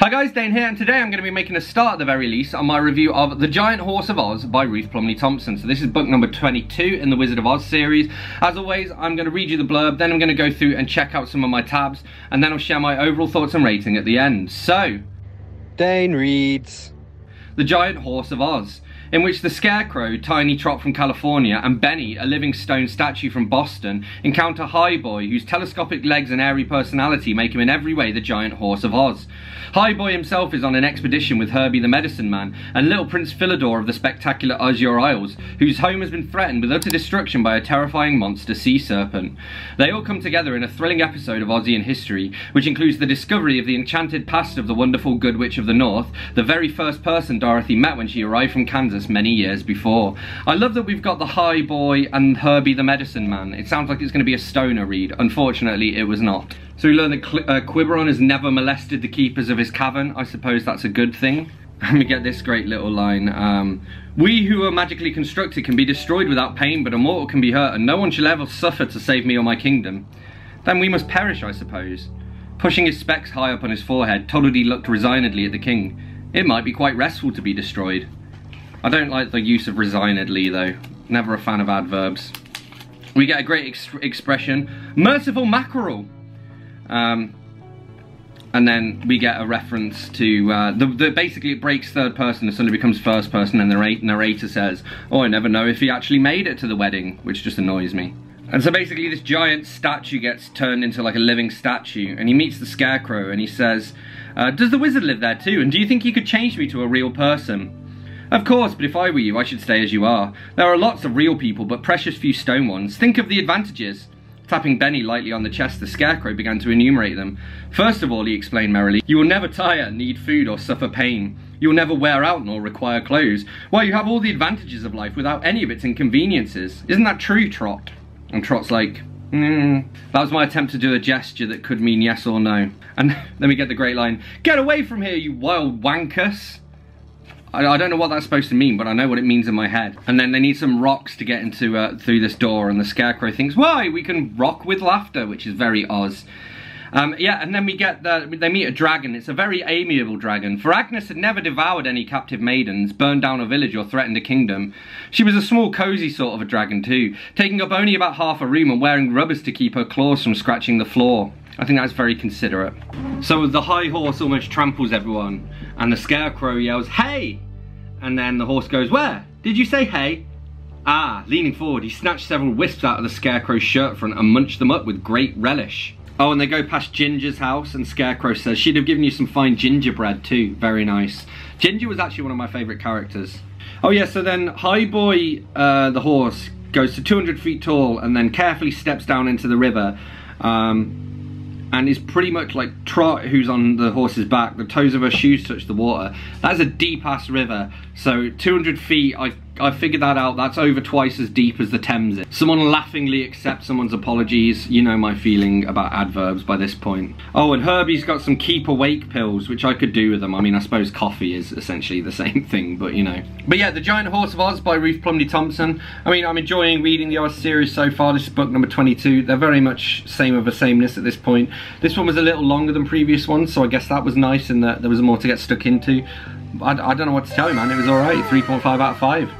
Hi guys, Dane here, and today I'm going to be making a start at the very least on my review of The Giant Horse of Oz by Ruth Plumly Thompson. So this is book number 22 in the Wizard of Oz series. As always, I'm going to read you the blurb, then I'm going to go through and check out some of my tabs, and then I'll share my overall thoughts and rating at the end. So, Dane reads The Giant Horse of Oz in which the Scarecrow, Tiny Trot from California, and Benny, a living stone statue from Boston, encounter High Boy, whose telescopic legs and airy personality make him in every way the giant horse of Oz. High Boy himself is on an expedition with Herby the Medicine Man and little Prince Philador of the spectacular Azure Isles, whose home has been threatened with utter destruction by a terrifying monster sea serpent. They all come together in a thrilling episode of Ozian history, which includes the discovery of the enchanted past of the wonderful Good Witch of the North, the very first person Dorothy met when she arrived from Kansas many years before. I love that we've got the High Boy and Herby the Medicine Man. It sounds like it's going to be a stoner read. Unfortunately, it was not. So we learn that uh, Quiberon has never molested the keepers of his cavern. I suppose that's a good thing. And we get this great little line. Um, we who are magically constructed can be destroyed without pain, but a mortal can be hurt, and no one shall ever suffer to save me or my kingdom. Then we must perish, I suppose. Pushing his specs high up on his forehead, Toddledy looked resignedly at the king. It might be quite restful to be destroyed. I don't like the use of resignedly though. Never a fan of adverbs. We get a great ex expression, merciful mackerel. Um, and then we get a reference to, uh, the, the, basically it breaks third person and suddenly becomes first person and the narrator says, oh I never know if he actually made it to the wedding, which just annoys me. And so basically this giant statue gets turned into like a living statue and he meets the scarecrow and he says, uh, does the wizard live there too and do you think he could change me to a real person? Of course, but if I were you, I should stay as you are. There are lots of real people, but precious few stone ones. Think of the advantages. Tapping Benny lightly on the chest, the Scarecrow began to enumerate them. First of all, he explained merrily, you will never tire, need food, or suffer pain. You will never wear out nor require clothes. Why, you have all the advantages of life without any of its inconveniences. Isn't that true, Trot? And Trot's like, Mm. That was my attempt to do a gesture that could mean yes or no. And then we get the great line, Get away from here, you wild wankus! I, I, don't know what that's supposed to mean, but I know what it means in my head. And then they need some rocks to get into uh, through this door, and the Scarecrow thinks, why? We can rock with laughter, which is very Oz. Um, yeah, and then we get the, they meet a dragon. It's a very amiable dragon. For Agnes had never devoured any captive maidens, burned down a village or threatened a kingdom. She was a small cozy sort of a dragon too, taking up only about half a room and wearing rubbers to keep her claws from scratching the floor. I think that's very considerate. So the high horse almost tramples everyone, and the scarecrow yells, Hey! And then the horse goes, Where? Did you say hey? Ah, leaning forward, he snatched several wisps out of the scarecrow's shirt front and munched them up with great relish. Oh, and they go past Ginger's house, and Scarecrow says, She'd have given you some fine gingerbread too. Very nice. Ginger was actually one of my favourite characters. Oh, yeah, so then High Boy, uh, the horse, goes to 200 feet tall and then carefully steps down into the river. Um, and is pretty much like Trot, who's on the horse's back. The toes of her shoes touch the water. That's a deep ass river. So 200 feet, I I figured that out. That's over twice as deep as the Thames is. Someone laughingly accepts someone's apologies. You know my feeling about adverbs by this point. Oh, and Herby's got some keep awake pills, which I could do with them. I mean, I suppose coffee is essentially the same thing, but you know. But yeah, The Giant Horse of Oz by Ruth Plumly Thompson. I mean, I'm enjoying reading the Oz series so far. This is book number 22. They're very much same of a sameness at this point. This one was a little longer than previous ones, so I guess that was nice and that there was more to get stuck into. I, I don't know what to tell you, man. It was alright. 3.5 out of 5.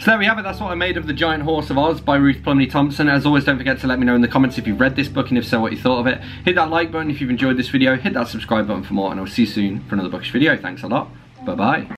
So there we have it, that's what I made of The Giant Horse of Oz by Ruth Plumly Thompson. As always, don't forget to let me know in the comments if you've read this book and if so, what you thought of it. Hit that like button if you've enjoyed this video, hit that subscribe button for more, and I'll see you soon for another bookish video. Thanks a lot. Bye-bye.